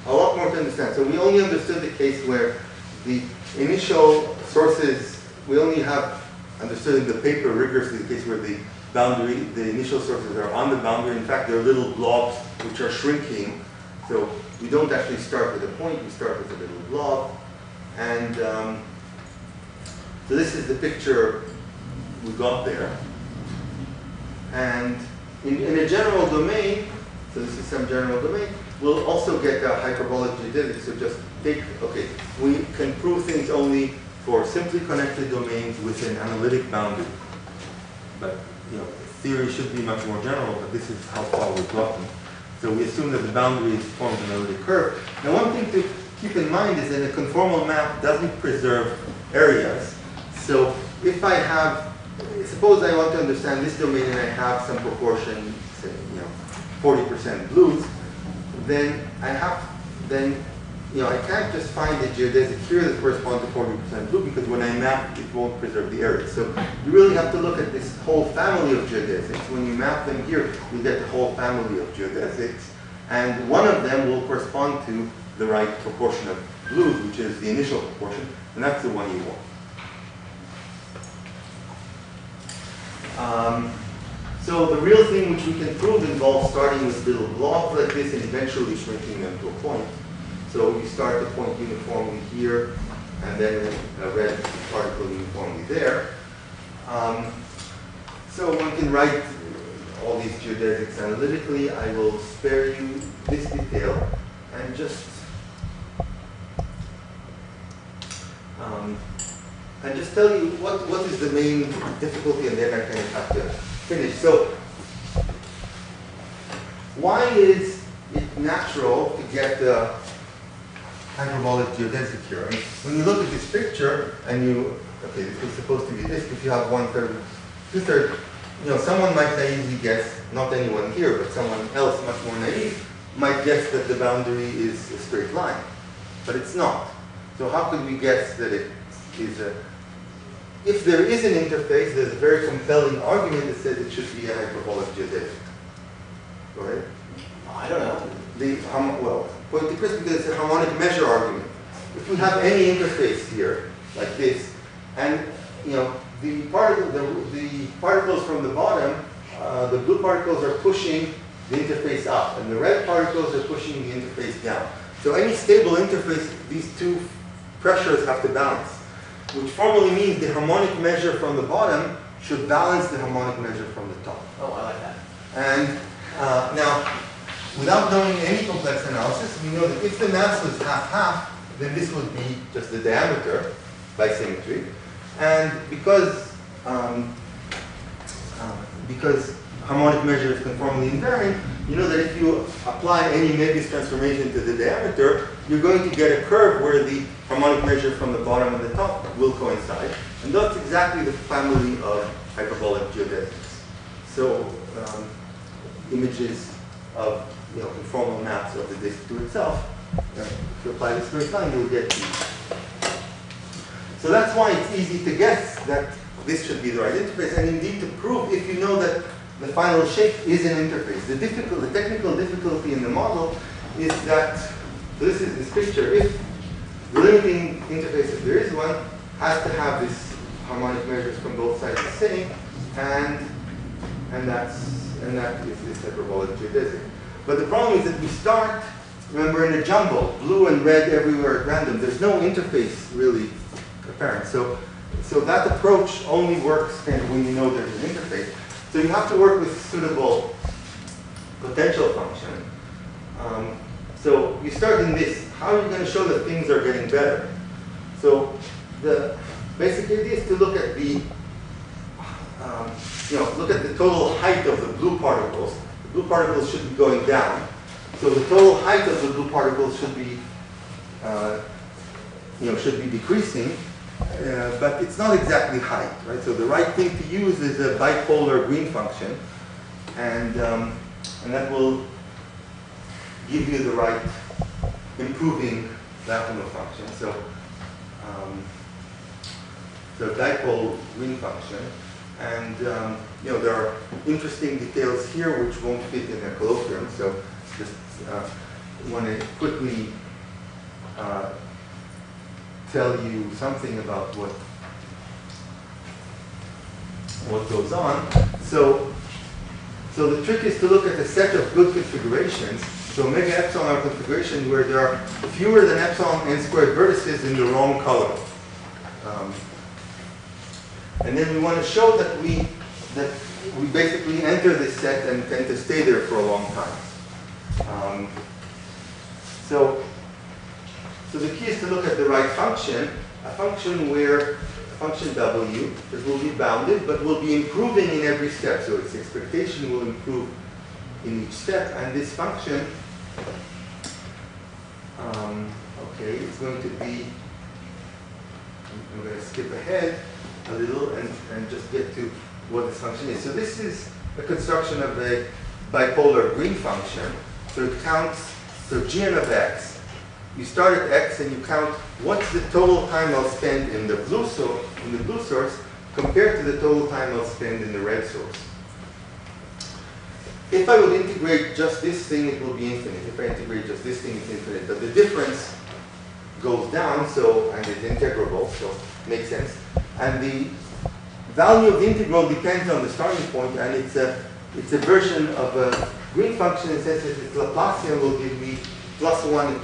a lot more to understand. So we only understood the case where the initial sources, we only have understood in the paper rigorously the case where the boundary, the initial sources are on the boundary. In fact, they're little blobs which are shrinking. So we don't actually start with a point, we start with a little blob. And um, so this is the picture we got there. And in, in a general domain, so this is some general domain, we'll also get a hyperbolic geodesic. So just take, okay, we can prove things only for simply connected domains with an analytic boundary. But, you know, theory should be much more general, but this is how far we've gotten. So we assume that the boundary is forms an analytic curve. Now, one thing to keep in mind is that a conformal map doesn't preserve areas. So if I have, suppose I want to understand this domain and I have some proportion, say, you know, 40% blues, then I have, then, you know, I can't just find a geodesic here that corresponds to 40% blue because when I map, it won't preserve the area. So you really have to look at this whole family of geodesics. When you map them here, you get the whole family of geodesics. And one of them will correspond to the right proportion of blues, which is the initial proportion, and that's the one you want. Um, so the real thing which we can prove involves starting with little blobs like this and eventually shrinking them to a point. So you start the point uniformly here, and then a red particle uniformly there. Um, so one can write all these geodesics analytically. I will spare you this detail and just um, and just tell you what, what is the main difficulty and then I of have to finish. So why is it natural to get the hyperbolic geodesic here? When you look at this picture and you, okay, this was supposed to be this, if you have one third, two third, you know, someone might naively guess, not anyone here, but someone else much more naive, might guess that the boundary is a straight line, but it's not. So how could we guess that it is a, if there is an interface, there's a very compelling argument that says it should be a hyperbolic geodesic. Go ahead. I don't know. The, harm- well, point the because it's a harmonic measure argument. If we have any interface here, like this, and, you know, the particle, the, the particles from the bottom, uh, the blue particles are pushing the interface up, and the red particles are pushing the interface down. So any stable interface, these two pressures have to balance, which formally means the harmonic measure from the bottom should balance the harmonic measure from the top. Oh, I like that. And uh, now, without knowing any complex analysis, we know that if the mass was half-half, then this would be just the diameter by symmetry. And because, um, uh, because harmonic measure is conformally invariant, you know that if you apply any Möbius transformation to the diameter, you're going to get a curve where the harmonic measure from the bottom and the top will coincide. And that's exactly the family of hyperbolic geodesics. So um, images of you know, conformal maps of the disk to itself. Uh, if you apply this straight line, you'll get these. So that's why it's easy to guess that this should be the right interface, and indeed to prove if you know that the final shape is an interface. The difficult, the technical difficulty in the model is that so this is this picture. If the limiting interface, if there is one, has to have this harmonic measures from both sides the same, and and that's and that is this hyperbolic geodesic. But the problem is that we start, remember, in a jumble, blue and red everywhere at random. There's no interface really apparent. So, so that approach only works kind of when you know there's an interface. So you have to work with suitable potential function. Um, so you start in this. How are you going to show that things are getting better? So the basic idea is to look at the um, you know, look at the total height of the blue particles. The blue particles should be going down. So the total height of the blue particles should be, uh, you know, should be decreasing. But it's not exactly height, right? So the right thing to use is a bipolar green function, and um, and that will give you the right improving Lyapunov function. So, um, the dipole green function. And, um, you know, there are interesting details here which won't fit in a colloquium, so just uh, want to quickly uh, tell you something about what what goes on. So, so the trick is to look at a set of good configurations. So omega epsilon are configuration where there are fewer than epsilon n squared vertices in the wrong color. Um, and then we want to show that we that we basically enter this set and tend to stay there for a long time. Um, so, so the key is to look at the right function, a function where a function w that will be bounded but will be improving in every step. So its expectation will improve in each step, and this function, um, okay, it's going to be. I'm going to skip ahead a little and, and just get to what this function is. So this is a construction of a bipolar green function. So it counts, so gn of x, you start at x and you count what's the total time I'll spend in the blue source, in the blue source compared to the total time I'll spend in the red source. If I would integrate just this thing, it will be infinite. If I integrate just this thing, it's infinite. But the difference goes down, so, and it's integrable, so makes sense. And the value of the integral depends on the starting point, and it's a, it's a version of a green function in the sense that its Laplacian will give me plus one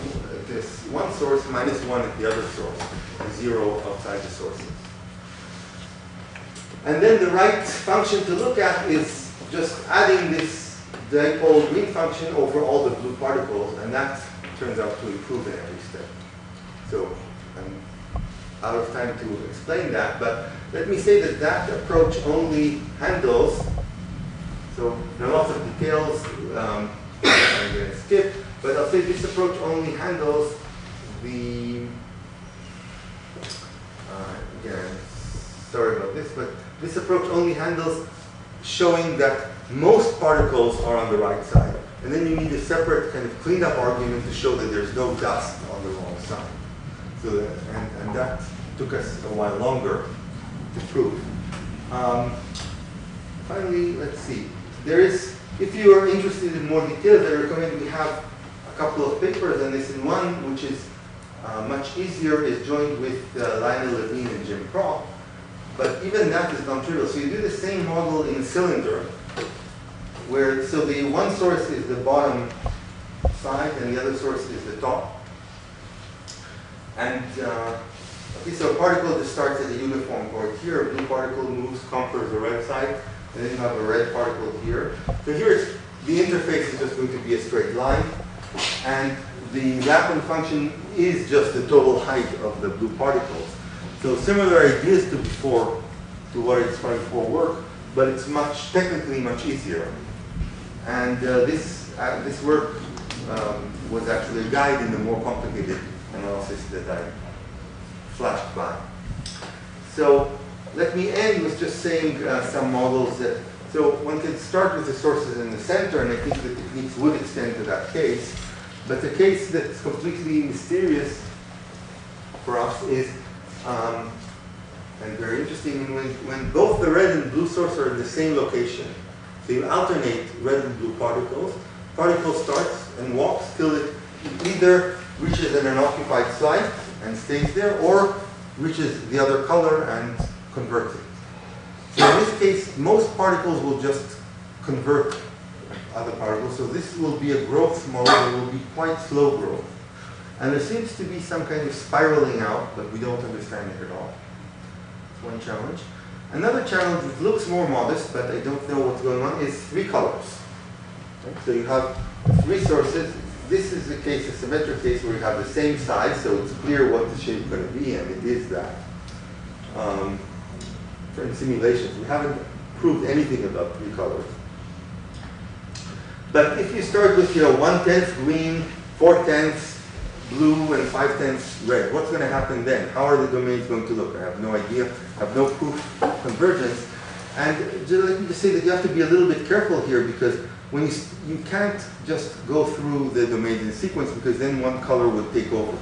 this one source, minus one at the other source, and zero outside the sources. And then the right function to look at is just adding this dipole green function over all the blue particles, and that turns out to improve in every step. So I'm out of time to explain that, but let me say that that approach only handles, so there are lots of details um, I'm going to skip, but I'll say this approach only handles the, uh, again, sorry about this, but this approach only handles showing that most particles are on the right side. And then you need a separate kind of cleanup argument to show that there's no dust on the wrong side. So, that, and, and that took us a while longer to prove. Um, finally, let's see. There is, if you are interested in more details, I recommend we have a couple of papers on this. And one, which is uh, much easier, is joined with uh, Lionel Levine and Jim Propp. But even that is non-trivial. So you do the same model in cylinder, where so the one source is the bottom side and the other source is the top. And uh, okay, so a particle just starts at a uniform point here. A blue particle moves, conquers the red side, and then you have a red particle here. So here the interface is just going to be a straight line, and the Laplace function is just the total height of the blue particles. So similar ideas to before, to what I described before work, but it's much, technically much easier. And uh, this, uh, this work um, was actually a guide in the more complicated analysis that I flashed by. So let me end with just saying uh, some models that, so one can start with the sources in the center, and I think the techniques would extend to that case. But the case that's completely mysterious for us is um, and very interesting when, when both the red and blue source are in the same location. So you alternate red and blue particles. Particle starts and walks till it either reaches an unoccupied site and stays there, or reaches the other color and converts it. So in this case, most particles will just convert other particles. So this will be a growth mode that will be quite slow growth. And there seems to be some kind of spiraling out, but we don't understand it at all. It's one challenge. Another challenge that looks more modest, but I don't know what's going on, is three colors. Okay, So you have three sources. This is the case, a symmetric case where you have the same size, so it's clear what the shape is going to be, and it is that. Um, for in simulations, we haven't proved anything about three colors. But if you start with, you know, one-tenth green, four-tenths blue, and five-tenths red, what's going to happen then? How are the domains going to look? I have no idea. I have no proof of convergence. And just, let me just say that you have to be a little bit careful here because when you, you can't just go through the domains in sequence because then one color would take over.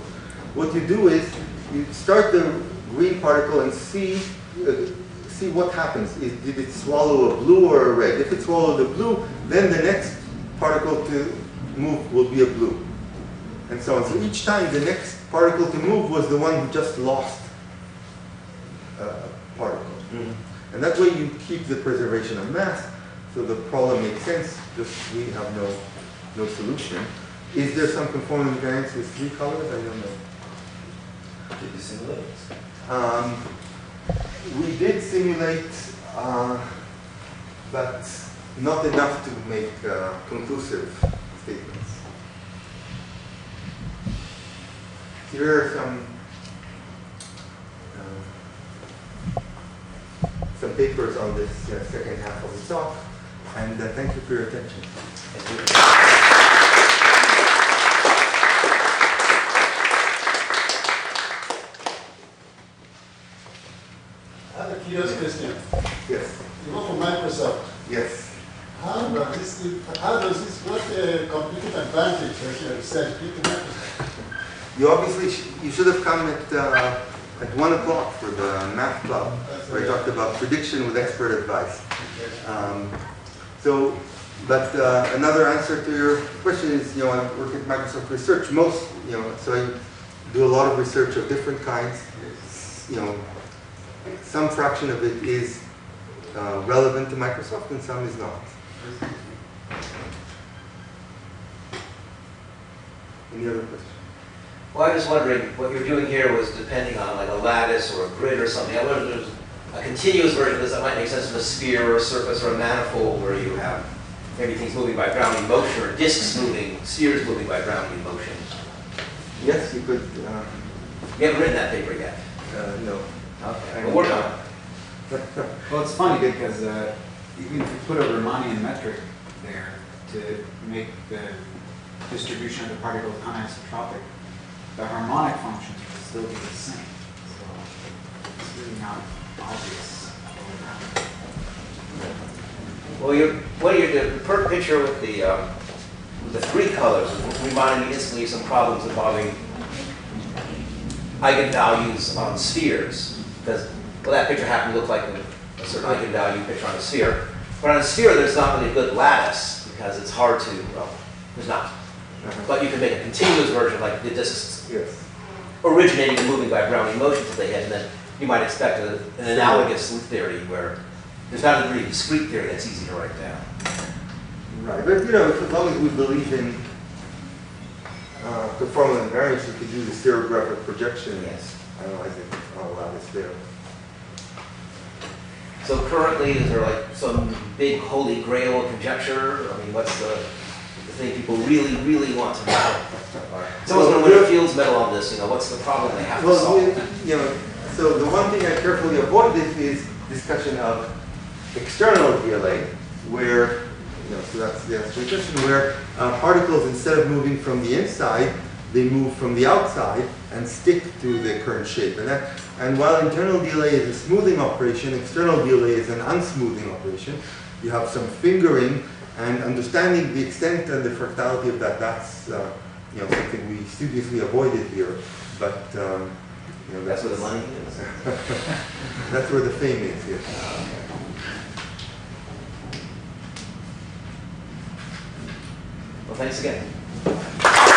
What you do is you start the green particle and see uh, see what happens. Is, did it swallow a blue or a red? If it swallowed a blue, then the next particle to move will be a blue, and so on. So each time the next particle to move was the one who just lost a a particle. And that way you keep the preservation of mass, so the problem makes sense, just we have no, no solution. Is there some conformal invariance with three colors? I don't know. Did you simulate? Um, we did simulate, uh, but not enough to make uh, conclusive statements. Here are some uh, some papers on this uh, second half of the talk, and uh, thank you for your attention. Thank you. I have a curious question. Yes, You go from Microsoft. yes. How does this, how does this, what uh, competitive advantage does your research give to Microsoft? You obviously, sh- you should have come at, uh, at one o'clock for the math club, where I talked about prediction with expert advice. Um, So, but uh, another answer to your question is, you know, I work at Microsoft Research, most, you know, so I do a lot of research of different kinds. You know, some fraction of it is uh, relevant to Microsoft and some is not. Any other questions? Well, I'm just wondering, what you're doing here was depending on like a lattice or a grid or something. I wonder if there's a continuous version of this that might make sense of a sphere or a surface or a manifold where you have maybe things moving by Brownian motion or disks moving, spheres moving by Brownian motion. Yes, you could, uh, You haven't written that paper yet. uh, no. Okay. We'll work on it. Well, it's funny because uh, even if you put a Riemannian metric there to make the distribution of the particles anisotropic, the harmonic functions will still be the same. So it's really not obvious. Well, you're, what you're, the per picture with the, um, with the three colors reminded me instantly of some problems involving eigenvalues on spheres. Because, well, that picture happened to look like a, a certain eigenvalue picture on a sphere. But on a sphere, there's not really a good lattice because it's hard to, well, there's not. Uh-huh. But you can make a continuous version like the disks Yes. originating and moving by Brownian motions that they had, and then you might expect a, an analogous theory where there's not a really discrete theory that's easy to write down. Right, but you know, as long as we believe in uh, conformal invariance, we could do the stereographic projection. Yes. Analyzing all this there. So currently, is there like some big holy grail conjecture? I mean, what's the, the thing people really, really want to know? Someone's gonna win a Fields Medal on this, you know, what's the problem they have to solve? we- you know, so the one thing I carefully avoided is discussion of external DLA, where, you know, so that's the answer to the question, where uh, particles, instead of moving from the inside, they move from the outside and stick to the current shape. And that, and while internal DLA is a smoothing operation, external DLA is an unsmoothing operation. You have some fingering and understanding the extent and the fractality of that, that's, uh, you know, something we studiously avoided here. But, um, you know, That's where the money is. that's where the fame is, yes. Well, thanks again.